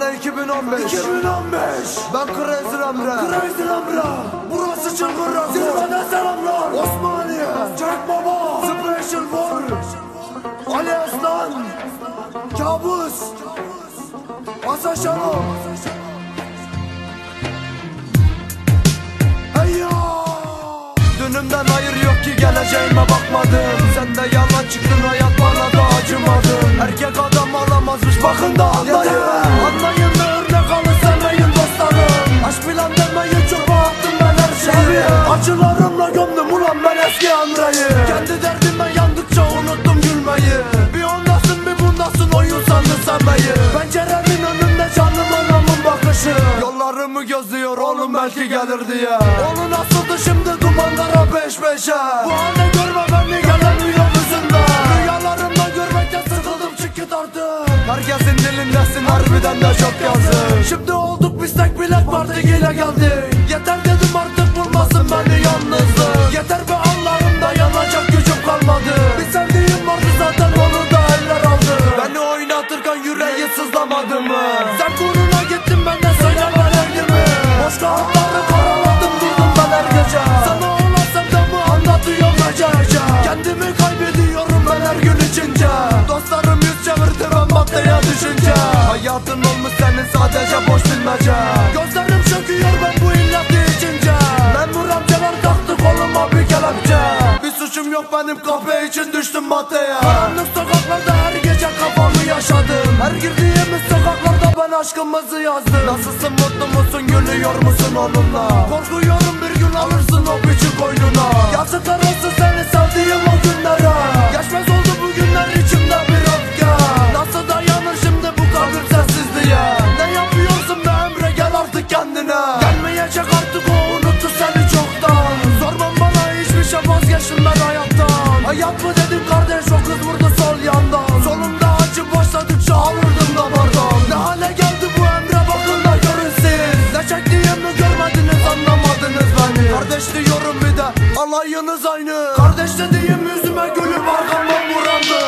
Sene 2015 2015 Ben Crazy Emre Crazy Emre Burası çılgın rakı Zirveden selamlar. Osmaniye Jack Baba. Special War Ali Aslan. Kabus. Hasan ya. Dünümden hayır yok ki geleceğime bakmadım. Sen de Acılarımla gömdüm ulan ben eski Emre'yi Kendi derdime yandıkça unuttum gülmeyi. Bir ondasın bir bundasın oyun sandın sen beyi. Pencerenin önünde canım anamın bakışı. Yollarımı gözlüyor oğlum belki gelir diye. Onu nasıldı şimdi dumanlara peş peşe. Bu halde görme beni gelemiyor yüzünden Rüyalarımda görmekten sıkıldım çık git Herkesin dilindesin harbiden de çok yazık. Şimdi olduk biz tek bilek partiyle geldik yüreği sızlamadı mı? Sen kuruna gittin ben de söylemelerdi mi Boş kağıtları karaladım durdum ben her gece. Sana olan sevdamı anlatıyorum gece. Kendimi kaybediyorum ben her gün içince. Dostlarım yüz çevirdi ben battaya düşünce. Hayatın olmuş senin sadece boş bilmece. Gözlerim çöküyor ben bu illeti içince. Memur amcalar taktı koluma bir kelepçe. Bir suçum yok benim kahve için düştüm maddeye Karanlık sokaklarda aşkımızı yazdım Nasılsın mutlu musun gülüyor musun onunla? Korkuyorum bir gün alırsın o biçi koynuna. Yazıklar olsun seni sevdiğim o günlere. Geçmez oldu bu günler içimde bir öfke. Nasıl dayanır şimdi bu kalbim sessizliğe? Ne yapıyorsun be Emre gel artık kendine. Gelmeyecek artık o unuttu seni çoktan. Sormam bana hiçbir şey vazgeçtim ben hayattan. Hayat mı dedim kardeş o kız vurdu alayınız aynı. Kardeş dediğim yüzüme gülüp arkamdan vurandı